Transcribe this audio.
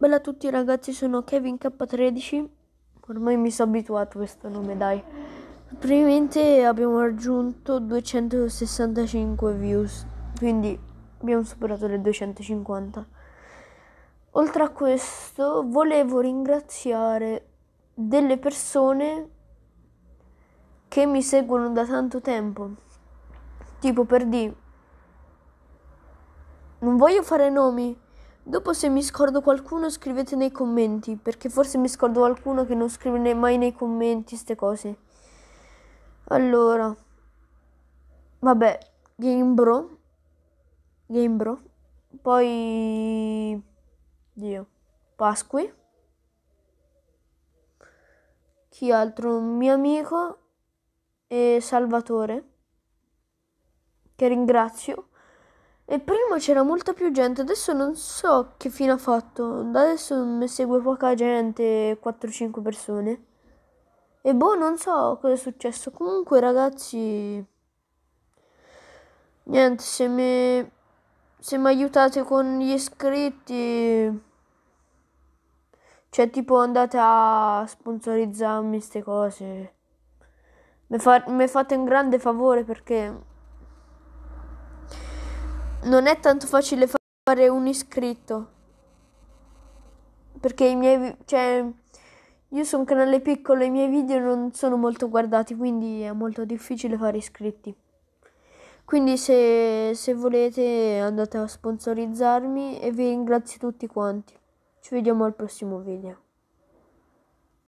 Bella a tutti ragazzi, sono Kevin K13. Ormai mi sono abituato a questo nome, dai. Praticamente abbiamo raggiunto 265 views, quindi abbiamo superato le 250. Oltre a questo, volevo ringraziare delle persone che mi seguono da tanto tempo. Tipo per dire, non voglio fare nomi Dopo se mi scordo qualcuno scrivete nei commenti, perché forse mi scordo qualcuno che non scrive mai nei commenti queste cose. Allora, vabbè, Gamebro, Gamebro, poi, Dio, Pasqui, chi altro? Un mio amico e Salvatore, che ringrazio. E prima c'era molta più gente, adesso non so che fine ha fatto. Adesso mi segue poca gente, 4-5 persone. E boh, non so cosa è successo. Comunque, ragazzi, niente, se mi, se mi aiutate con gli iscritti, cioè tipo andate a sponsorizzarmi queste cose. Mi, fa, mi fate un grande favore perché non è tanto facile fare un iscritto. Perché i miei, cioè, io sono un canale piccolo e i miei video non sono molto guardati, quindi è molto difficile fare iscritti. Quindi se, se volete andate a sponsorizzarmi e vi ringrazio tutti quanti. Ci vediamo al prossimo video.